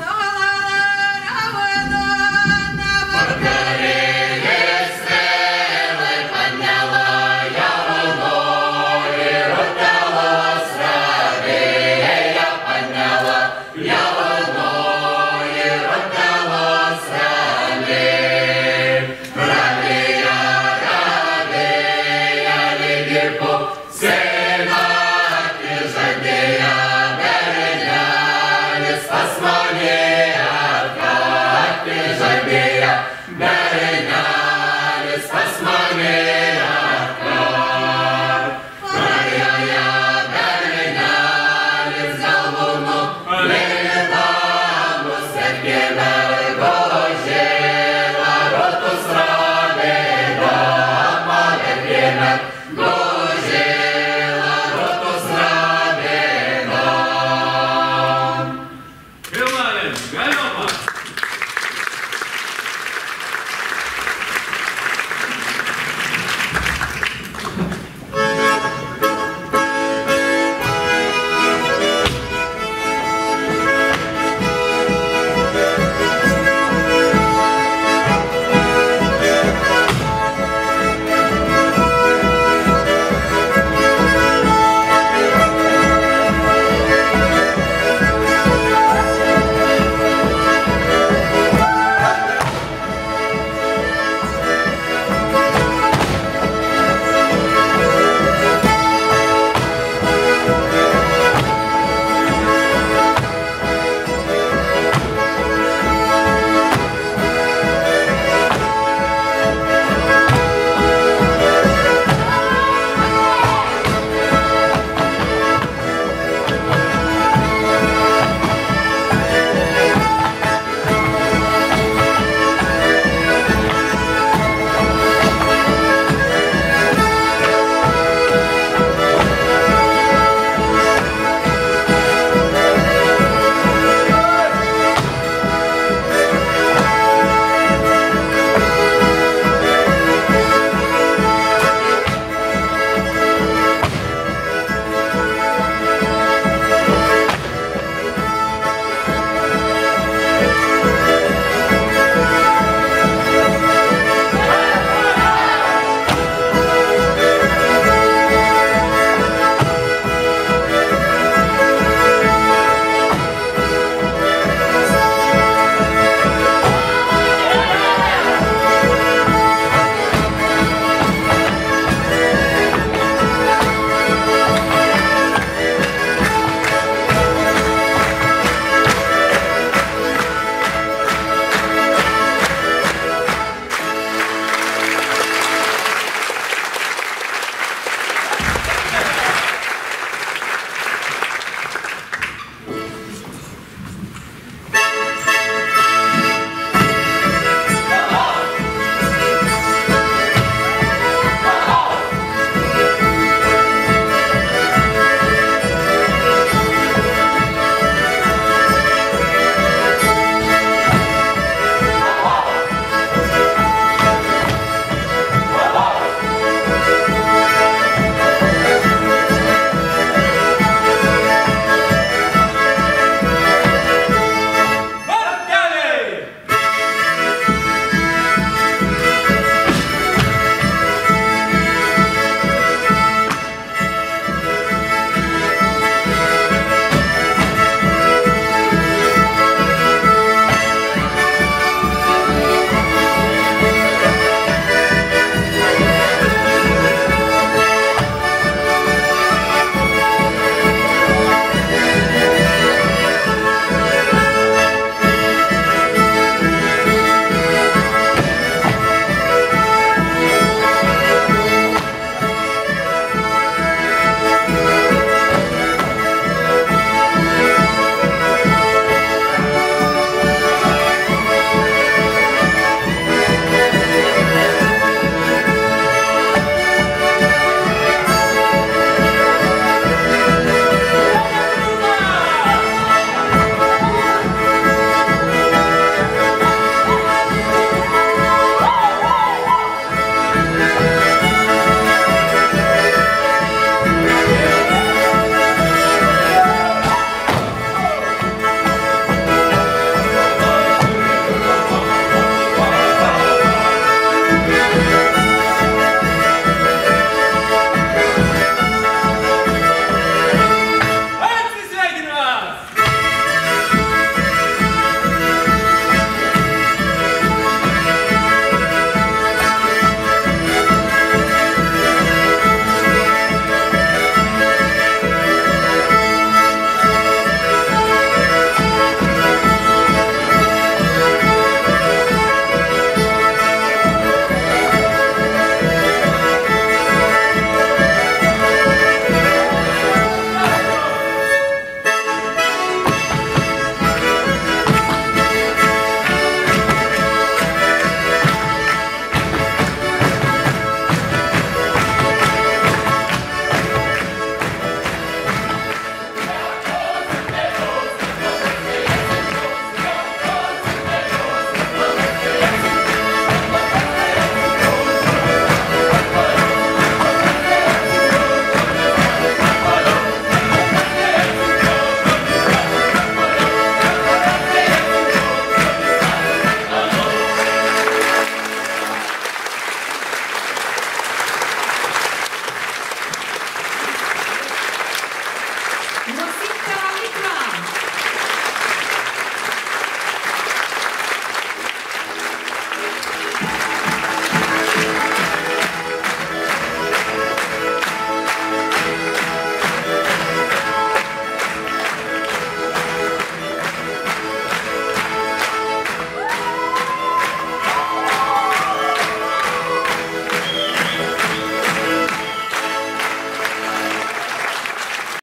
Героям!